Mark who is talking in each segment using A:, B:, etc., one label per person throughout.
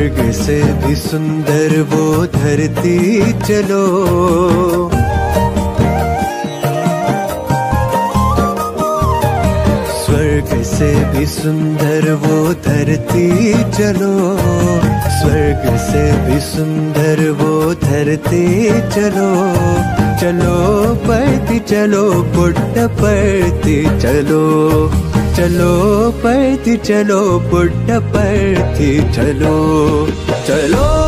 A: स्वर्ग से भी सुंदर वो धरती चलो। स्वर्ग से भी सुंदर वो धरती चलो। स्वर्ग से भी सुंदर वो धरती चलो। चलो पढ़ती चलो पुट्ट पड़ती चलो। चलो पढ़ती चलो बुढ़ पढ़ती चलो चलो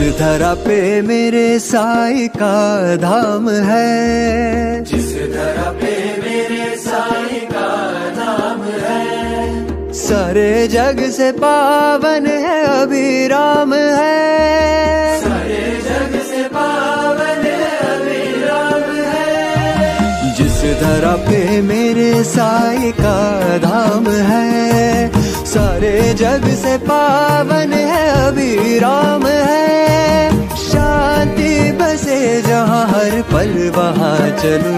A: धरा पे मेरे साई का धाम है। जिस धरा पे मेरे साई का धाम है। सारे जग से पावन है अभिराम है। सारे जग से पावन है अभिराम है। जिस धरा पे मेरे साई का धाम है सारे जग से पावन है अभिराम है। शांति बसे जहाँ हर पल वहाँ चलो।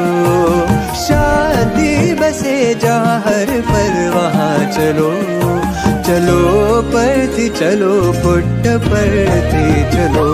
A: शांति बसे जहाँ हर पल वहाँ चलो। चलो पर थी चलो पुट्ट पर थी चलो।